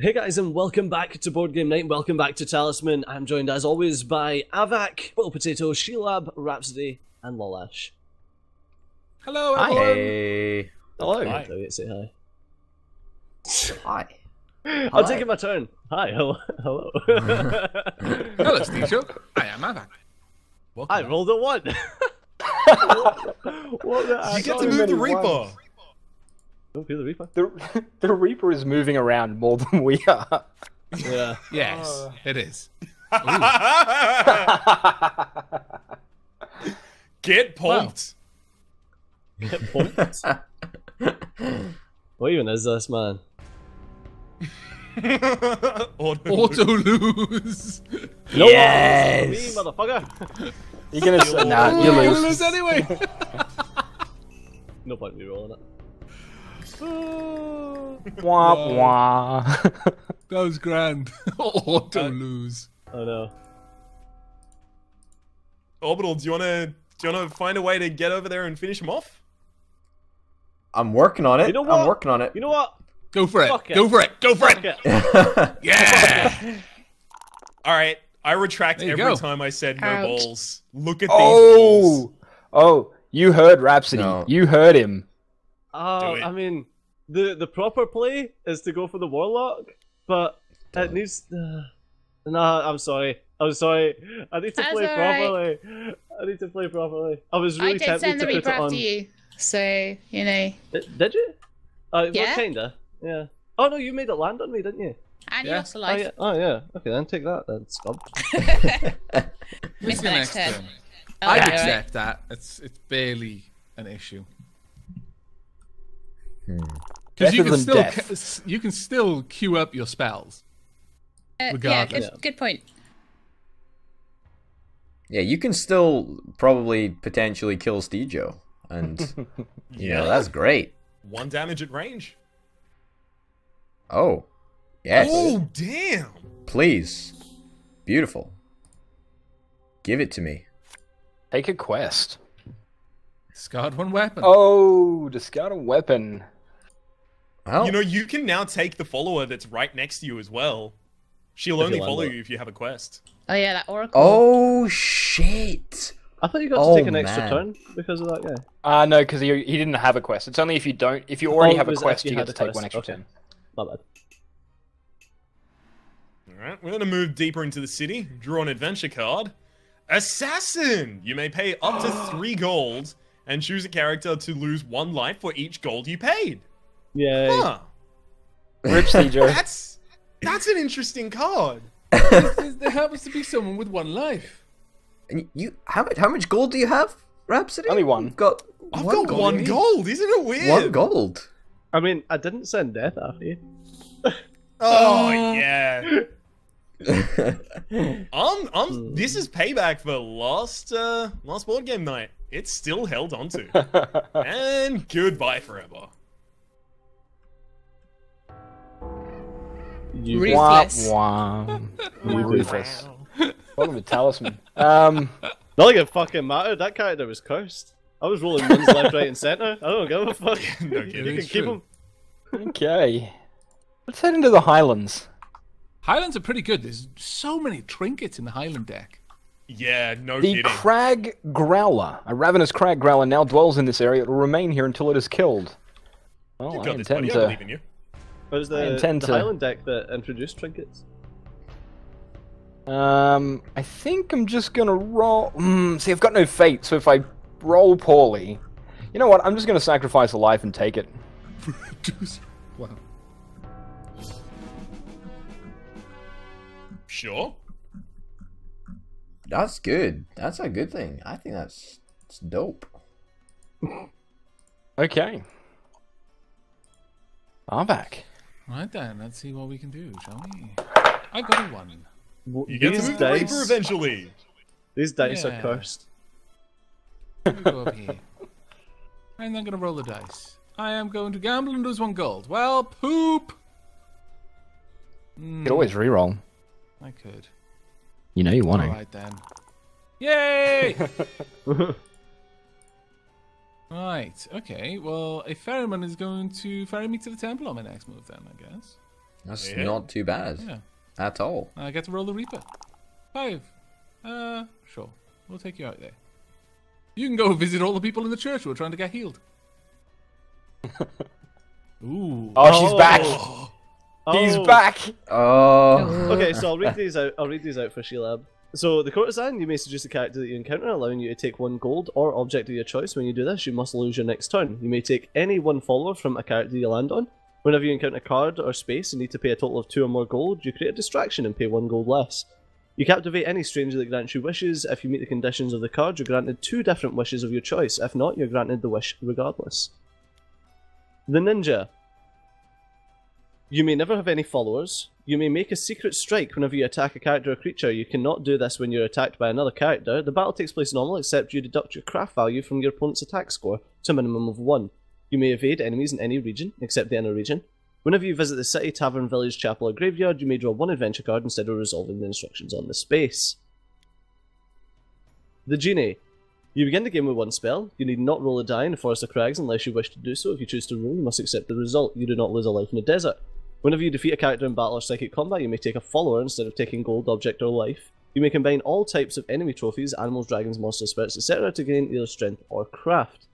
Hey guys, and welcome back to Board Game Night. Welcome back to Talisman. I'm joined as always by Avak, Little Potato, Sheelab, Rhapsody, and Lolash. Hello, Hi. everyone. Hey. Hello. Hi. Don't say hi. Hi. I'm Hi. taking my turn. Hi. Hello. Hello. Hello, Steve Show. I am Avak. Welcome I back. rolled a one. what the You get to move the many Reaper. Oh, ones. The Reaper. The, the Reaper is moving around more than we are. Yeah. Yes, oh. it is. Get pumped. Get pumped. what even is this, man? Auto- Auto lose. No Yes. Me, motherfucker. You're gonna say, nah, Ooh, you you're lose. lose anyway. No point in me rolling it. Wah wah. that was grand. Auto Uh, lose. Oh no. Orbital, do you wanna do you wanna find a way to get over there and finish him off? I'm working on it. You know what? I'm working on it. You know what? Go for it. It. Go for it. Go for Fuck it. it. Yeah. Alright, I retract every go. time I said no Ouch. balls. Look at these oh. balls. Oh, you heard Rhapsody. No. You heard him. Do it. I mean, the the proper play is to go for the warlock, but it needs. Uh, nah, I'm sorry. I'm sorry. I need to That's play alright. properly. I need to play properly. I was really I did tempted send the to put it on. after you, so you know, Did, did you? Uh, Yeah. Well, kinda. Yeah. Oh no, you made it land on me, didn't you? and Yeah. you lost a Oh yeah. Oh yeah. Okay, then take that then, scum. Miss the next turn. turn. Oh, I'd yeah, right. accept that. It's it's barely an issue. Because you can still death. ca- you can still queue up your spells. Uh, yeah, good, good point. yeah, you can still probably potentially kill Steejo. And, you know, that's great. One damage at range. Oh. Yes. Oh damn! Please. Beautiful. Give it to me. Take a quest. Discard one weapon. Oh, discard a weapon. Well, You know, you can now take the follower that's right next to you as well. She'll If only follow it. you if you have a quest. Oh yeah, that oracle. oh, shit. I thought you got Oh, to take an extra man. turn because of that guy. Uh no, because he, he didn't have a quest. It's only if you don't. If you already Oh, have a quest, you you had get to take quest. one extra Okay. turn. My bad. Alright, we're gonna move deeper into the city. Draw an adventure card. Assassin! You may pay up to three gold and choose a character to lose one life for each gold you paid. Yay. Huh. Rip Steejo. That's that's an interesting card. there happens to be someone with one life. And you how much how much gold do you have, Rhapsody? Only one. You've got I've one got gold, one gold, isn't it weird? One gold. I mean, I didn't send death after you. Oh Uh, yeah. Um, um, Hmm. this is payback for last uh last board game night. It's still held onto. and goodbye forever. You Wah Ruthless. wah. Ruthless. Wow. Welcome to Talisman. Um. Not like it fucking mattered. That character was cursed. I was rolling ones left, right, and center. I don't give a fuck. No you kidding. can keep them. Okay. Let's head into the Highlands. Highlands are pretty good. There's so many trinkets in the Highland deck. Yeah, no The kidding. Crag Growler, a ravenous crag growler, now dwells in this area. It will remain here until it is killed. Well, you I got this, intend buddy. I was I the, intend the to- Highland deck that introduced trinkets. Um, I think I'm just gonna roll. Mm, see, I've got no fate, so if I roll poorly, you know what? I'm just gonna sacrifice a life and take it. wow. Sure. That's good. That's a good thing. I think that's, that's dope. Okay. Arvac. Right then, let's see what we can do, shall we? I got a one. W- You get to move the Reaper eventually. these dice Yeah. are cursed. Let me go up here. I'm then gonna roll the dice. I am going to gamble and lose one gold. Well, poop. You could hmm. always reroll. I could. You know you want to. All right then. Yay! right. Okay. Well, a ferryman is going to ferry me to the temple on my next move. Then I guess. That's Yeah. not too bad Yeah. at all. I get to roll the Reaper. Five. Uh, sure. We'll take you out there. You can go visit all the people in the church who are trying to get healed. Ooh. Oh, she's back. He's Oh. back. Oh. Okay, so I'll read these out. I'll read these out for Sheilab. So the courtesan, you may seduce a character that you encounter, allowing you to take one gold or object of your choice. When you do this, you must lose your next turn. You may take any one follower from a character you land on. Whenever you encounter a card or space and need to pay a total of two or more gold, you create a distraction and pay one gold less. You captivate any stranger that grants you wishes. If you meet the conditions of the card, you're granted two different wishes of your choice. If not, you're granted the wish regardless. The ninja. You may never have any followers. You may make a secret strike whenever you attack a character or creature. You cannot do this when you're attacked by another character. The battle takes place normal, except you deduct your craft value from your opponent's attack score to a minimum of 1. You may evade enemies in any region, except the inner region. Whenever you visit the city, tavern, village, chapel, or graveyard, you may draw one adventure card instead of resolving the instructions on the space. The Genie. You begin the game with one spell. You need not roll a die in the Forest of Crags unless you wish to do so. If you choose to roll, you must accept the result. You do not lose a life in the desert. Whenever you defeat a character in battle or psychic combat, you may take a follower instead of taking gold, object, or life. You may combine all types of enemy trophies, animals, dragons, monsters, spirits, etc. to gain either strength or craft.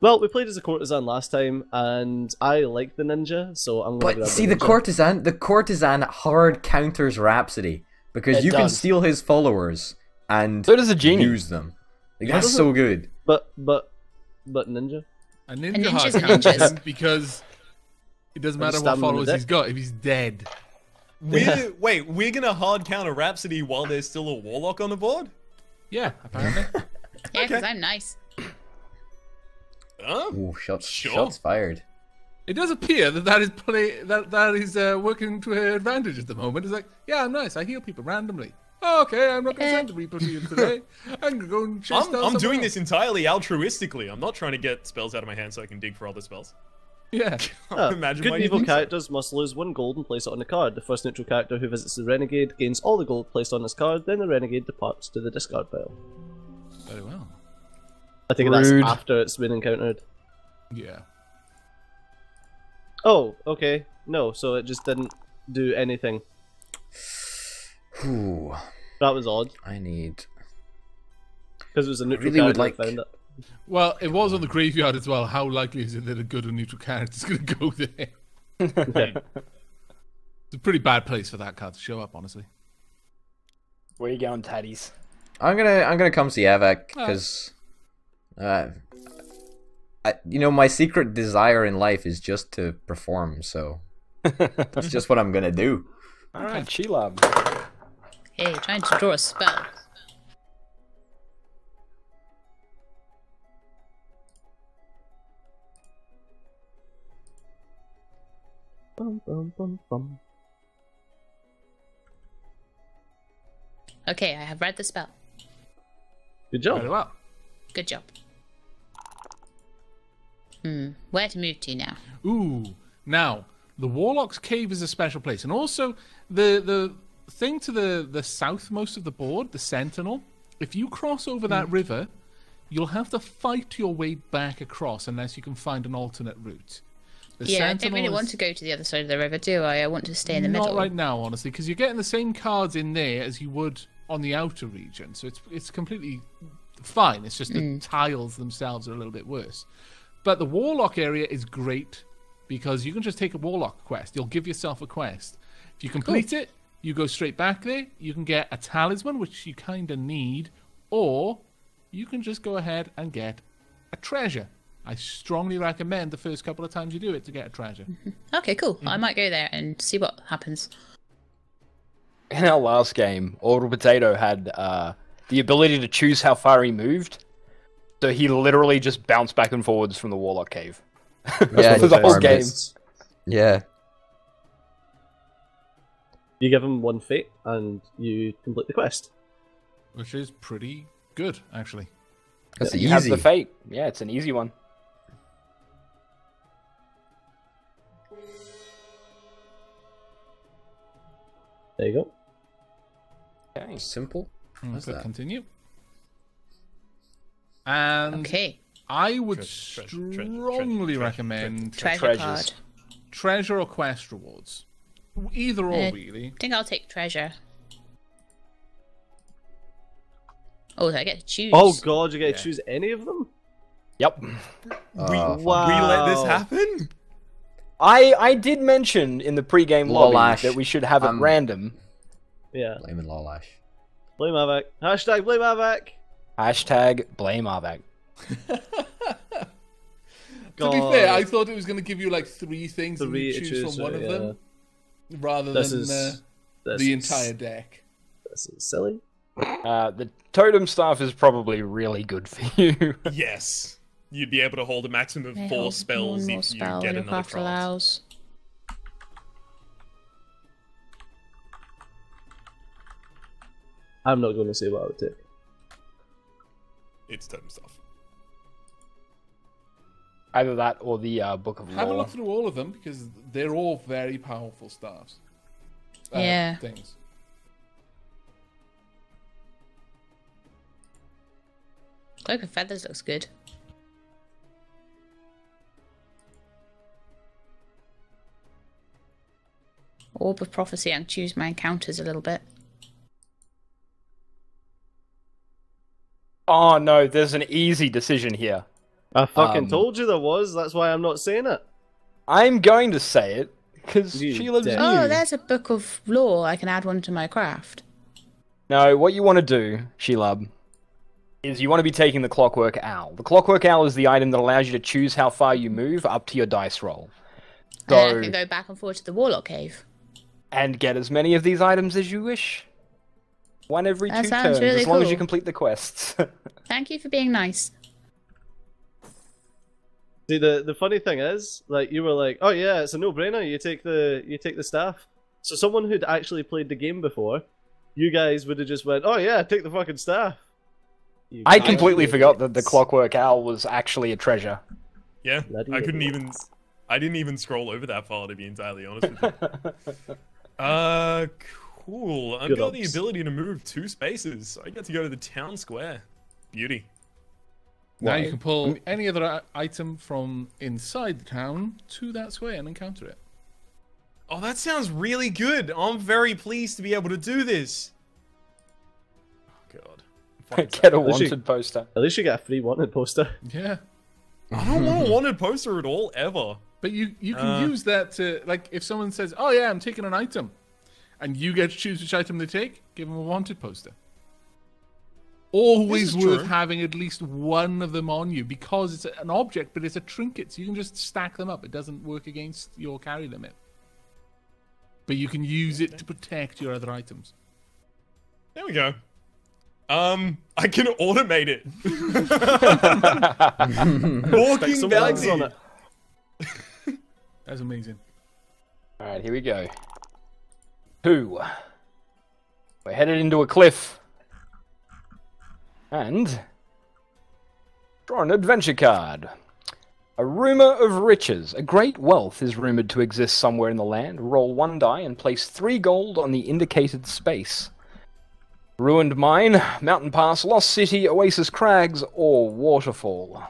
Well, we played as a courtesan last time, and I like the ninja, so I'm going to But see, the ninja. courtesan, the courtesan hard counters Rhapsody because It you can steal his followers and So does a genie. use them. Like, that's so good. But, but, but ninja? A ninja ninjas hard are counters ninjas. because it doesn't matter what stab him in the followers he's got if he's dead. We're, wait, we're gonna hard counter Rhapsody while there's still a warlock on the board? Yeah, apparently. Yeah, because Okay. I'm nice. Huh? Ooh, shots, Sure. shots fired. it does appear that that is play that that is uh, working to her advantage at the moment. It's like, yeah, I'm nice. I heal people randomly. Oh, okay, I'm not going to send the Reaper to you today. I'm going to go and chase I'm, down I'm doing else. this entirely altruistically. I'm not trying to get spells out of my hand so I can dig for other spells. Yeah. Ah, Imagine good why evil think so. characters must lose one gold and place it on the card. The first neutral character who visits the renegade gains all the gold placed on his card, then the renegade departs to the discard pile. Very well. I think Rude. that's after it's been encountered. Yeah. Oh, okay. No, so it just didn't do anything. Ooh, That was odd, I need. because it was a neutral really would character that like- found it. Well, it was on the graveyard as well. How likely is it that a good or neutral character is going to go there? Yeah. It's a pretty bad place for that card to show up, honestly. Where are you going, Taddies? I'm gonna, I'm gonna come see Avak Oh. because, uh, I, you know, my secret desire in life is just to perform. So that's just what I'm gonna do. All right, Chilab. Hey, trying to draw a spell. Bum, bum, bum, bum. Okay, I have read the spell. Good job. Very well. Good job. Hmm, where to move to now? Ooh. Now, the Warlock's Cave is a special place. And also, the the thing to the, the southmost of the board, the Sentinel, if you cross over that river, you'll have to fight your way back across unless you can find an alternate route. The yeah, I don't really want to go to the other side of the river, do I? I want to stay in the Not middle. Not right now, honestly, because you're getting the same cards in there as you would on the outer region. So it's it's completely fine. It's just the mm. tiles themselves are a little bit worse. But the Warlock area is great because you can just take a Warlock quest. You'll give yourself a quest. If you complete it, you go straight back there. You can get a talisman, which you kind of need, or you can just go ahead and get a treasure. I strongly recommend the first couple of times you do it to get a treasure. Okay, cool. I might go there and see what happens. In our last game, Orbital Potato had uh, the ability to choose how far he moved. So he literally just bounced back and forwards from the Warlock Cave. Yeah, For the whole farmed game. it. Yeah. You give him one fate, and you complete the quest. which is pretty good, actually. That's you have easy. the fate. Yeah, it's an easy one. There you go. Okay. Simple. Mm, What's click that? continue. And Okay, I would Treasure, treasure, treasure, strongly treasure, recommend treasure treasures. card. treasure or quest rewards? Either or, Uh, really. I think I'll take treasure. Oh, I get to choose. Oh god, you get Yeah. to choose any of them? Yep. we, Uh, we let this happen? I I did mention in the pre-game lobby Lolash. that we should have it Um, random. Yeah. Blaming Lolash. Blame Avac. Hashtag blame Avac. Hashtag blame Arvak. To be fair, I thought it was going to give you like three things and you to choose, choose from one of yeah. them, rather This than is uh, this the is- entire deck. This is silly. Uh, the totem staff is probably really good for you. Yes. You'd be able to hold a maximum May of four spells one more if you spell get your another craft craft. allows. I'm not going to say what I would take. It's totem stuff. Either that or the uh, Book of Have a Law. look through all of them because they're all very powerful staffs. Uh, Yeah. Things. Cloak of Feathers looks good. Orb of Prophecy, and choose my encounters a little bit. Oh no, there's an easy decision here. I fucking Um, told you there was. That's why I'm not saying it. I'm going to say it because she lives dick. you. Oh, there's a Book of Law. I can add one to my craft. No, what you want to do, Sheilub, is you want to be taking the Clockwork Owl. The Clockwork Owl is the item that allows you to choose how far you move up to your dice roll. And So, I can go back and forth to the Warlock Cave. And get as many of these items as you wish. One every That two sounds turns, really as long as you complete the quests. Thank you for being nice. See the the funny thing is, like you were like, oh yeah, it's a no brainer. You take the you take the staff. So someone who'd actually played the game before, you guys would have just went, oh yeah, take the fucking staff. You I fucking completely forgot that the. Clockwork Owl was actually a treasure. Yeah, Bloody I couldn't even. I didn't even scroll over that far to be entirely honest with you. uh, cool. I've Good got the ability to move two spaces. I get to go to the town square. Beauty. Now Why? you can pull any other item from inside the town to that square and encounter it. Oh, that sounds really good. I'm very pleased to be able to do this. Oh god. I'm Get a sad. Does she- wanted poster. At least you get a free wanted poster. Yeah. I don't want a wanted poster at all ever. But you, you can Uh. use that to like if someone says, "Oh yeah, I'm taking an item," and you get to choose which item they take, give them a wanted poster. Always worth true. having at least one of them on you because it's an object, but it's a trinket, so you can just stack them up. It doesn't work against your carry limit, but you can use it to protect your other items. There we go. Um, I can automate it. Stick Walking some That's amazing. All right, here we go. Two. We're headed into a cliff. And draw an adventure card. A rumor of riches. A great wealth is rumored to exist somewhere in the land. Roll one die and place three gold on the indicated space. Ruined mine, mountain pass, lost city, oasis crags, or waterfall.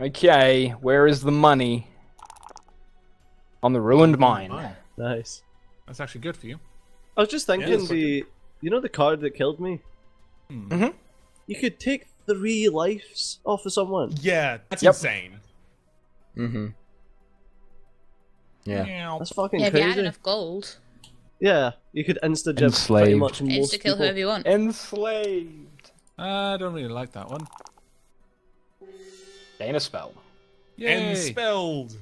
Okay, where is the money? On the ruined mine. Nice. That's actually good for you. I was just thinking it's the you know the card that killed me. Mhm. You could take three lives off of someone. Yeah, that's Yep. insane. Mm-hmm. Yeah. That's fucking Yeah, if you crazy. had enough gold, Yeah, you could insta jib pretty Enslaved. much most insta kill people. whoever you want. Enslaved. I don't really like that one. Gain a spell. Yay! And spelled.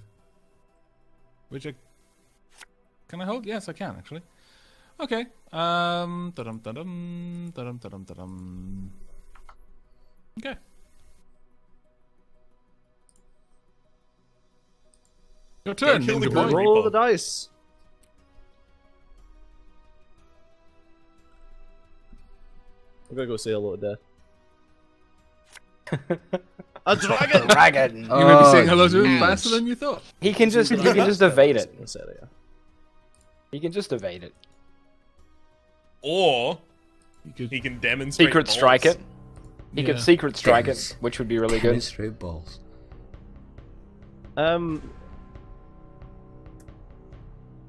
Which I can I hold? Yes, I can actually. Okay. Um. Da-dum, da-dum, da-dum, da-dum, da-dum. Okay. Your turn. kill the Ninja boy. group. Roll Reaper. the dice. I'm gonna go say hello to death. a dragon. Dragon. You may be Oh, saying hello to him yes. faster than you thought. He can just he can just evade it. I said it, yeah. He can just evade it. Or he, could. he can demonstrate. Secret strike it. He Yeah. could secret strike Yes. it, which would be really good. Straight balls. Um,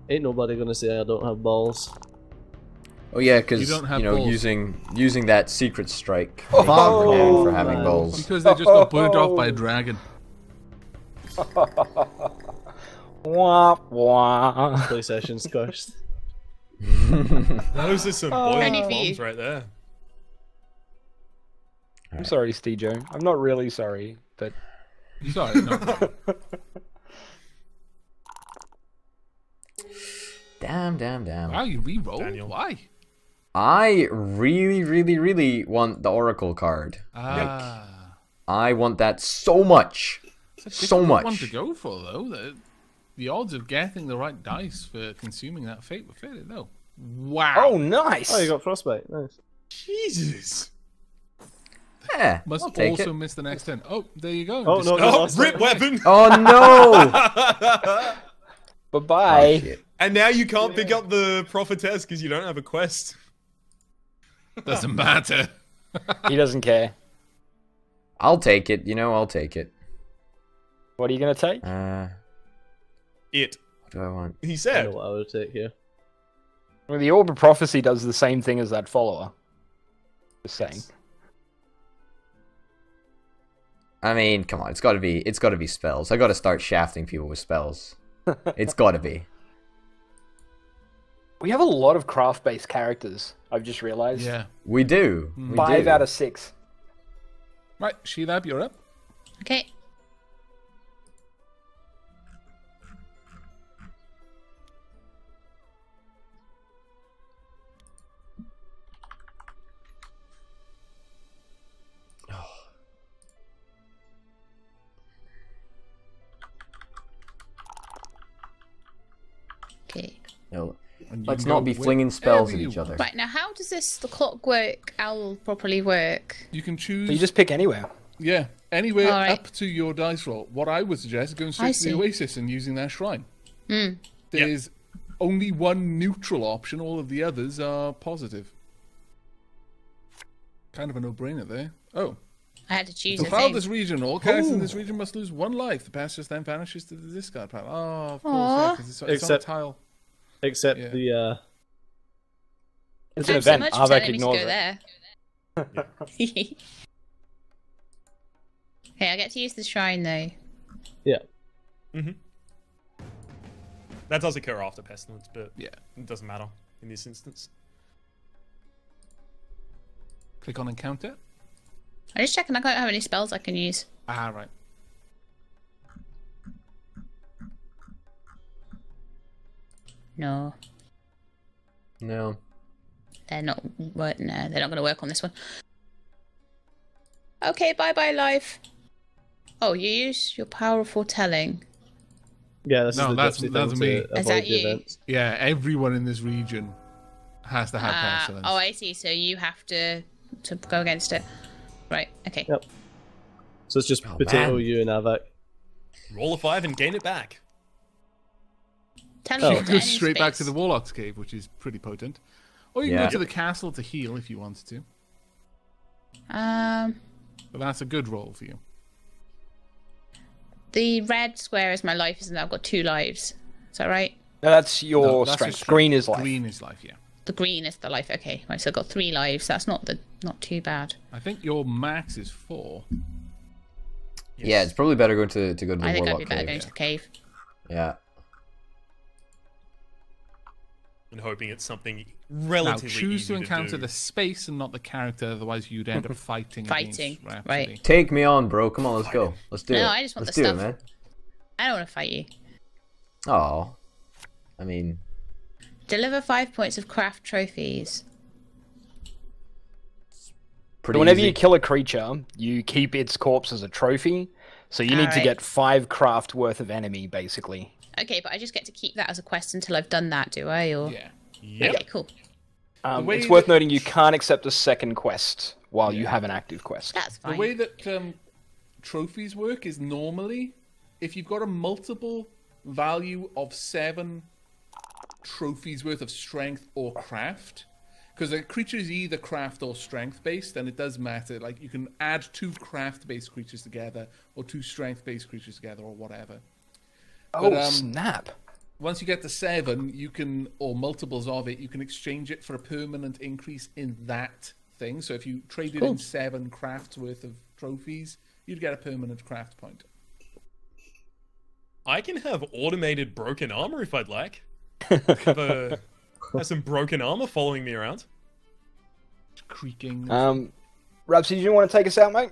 ain't nobody gonna say I don't have balls. Oh yeah, because You you, know balls. using using that secret strike Oh, for, for having man. balls. Because they just got burnt off by a dragon. Wah, wah. Play sessions cursed. Those are some Only boiling for bombs right there. I'm sorry, Steejo. I'm not really sorry, but Sorry, no. Damn, damn, damn. wow, you re-roll? Why? I really, really, really want the Oracle card. Ah. I want that so much. It's a So much. one to go for, though. The, the odds of getting the right dice for consuming that fate were fairly low. Wow. oh, nice. Oh, you got frostbite. Nice. Jesus. Yeah, Must I'll take also it. miss the next turn. Oh, there you go. Oh, Just- no, no. Oh, lost rip it. weapon. Oh no! Bye bye. Oh. And now you can't pick up the prophetess because you don't have a quest. Doesn't matter. he doesn't care. I'll take it. You know, I'll take it. What are you gonna take? Uh, It. what do I want? He said. know what I would take here. Well, the Orb of Prophecy does the same thing as that follower. Just saying. I mean, come on, it's got to be. It's got to be spells. I got to start shafting people with spells. it's got to be. We have a lot of craft-based characters. I've just realized. yeah. We do. Mm. We Five do. out of six. Right, Sheelab, you're up. Okay. Oh. Okay. No, And you let's not be flinging spells at each other. Right now, how does this the clockwork owl properly work? You can choose. So you just pick anywhere. Yeah, anywhere All right. up to your dice roll. What I would suggest is going straight to the. Oasis and using their shrine. Hmm. There's only one neutral option. All of the others are positive. Kind of a no-brainer there. Oh, I had to choose to a file thing. this region, all characters in this region must lose one life. The pass just then vanishes to the discard pile. Oh, of course, yeah, Aw. 'cause it's, it's on a Except- tile. Except Yeah. the uh, It's an Thanks so event. much for Arvek telling to ignores go it. there. okay, I get to use the shrine though. yeah. Mhm. That does occur after pestilence, but Yeah. it doesn't matter in this instance. Click on encounter. I'm just checking I don't have any spells I can use. Ah, right. No, No. they're not. What? No, they're not going to work on this one. Okay, bye bye life. Oh, you use your power of foretelling. Yeah, this No, the that's- gypsy that's thing me. to Is avoid that you? events. Yeah, everyone in this region has to have Ah, pestilence. oh, I see. So you have to to go against it. Right. Okay. Yep. So it's just Oh, potato, man. you, and Avak. Roll a five and gain it back. Tell Oh. me You to can go straight back to the Warlock's Cave, which is pretty potent. Or you can Yeah. go to the castle to heal if you wanted to. Um, But that's a good roll for you. the red square is my life, isn't it? I've got two lives. Is that right? No, that's your No, that's strength. your Green is life. Green is life, yeah. The green is the life. Okay. Right. So I've got three lives. That's not the not too bad. I think your max is four. Yeah, it's probably better going to to go to the I think I'd be better cave. going to the cave. Yeah. And hoping it's something Now, relatively choose easy to encounter do. the space and not the character, otherwise you'd end up fighting. Fighting, right. Take me on, bro. Come on, let's go. Let's do No, it. I just want let's the do stuff. it, man. I don't want to fight you. Oh. I mean, Deliver five points of craft trophies. Pretty So whenever easy. you kill a creature, you keep its corpse as a trophy. So you need to get five craft worth of enemy, basically. Okay, but I just get to keep that as a quest until I've done that, do I? Or Yeah. Yep. okay, cool. Um, way it's worth that- noting you can't accept a second quest while you have an active quest. That's fine. The way that um, trophies work is normally if you've got a multiple value of seven trophies worth of strength or craft, because a creature is either craft or strength based, and it does matter. Like you can add two craft based creatures together or two strength based creatures together or whatever. Oh, But, um, snap. Once you get to seven, you can, or multiples of it, you can exchange it for a permanent increase in that thing. So if you traded in seven crafts worth of trophies, you'd get a permanent craft point. I can have automated broken armor if I'd like. have, a, have some broken armor following me around. Creaking. Um, Rhapsody, do you want to take us out, mate?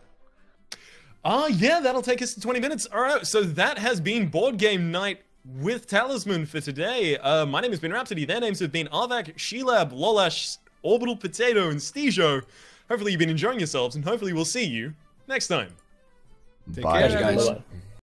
Ah, yeah, that'll take us to 20 minutes. All right, so that has been board game night with Talisman for today. Uh, my name has been Rhapsody. Their names have been Arvak, Shilab, Lolash, Orbital Potato, and Steejo. Hopefully, you've been enjoying yourselves, and hopefully, we'll see you next time. Take Bye, care, guys. Bye-bye.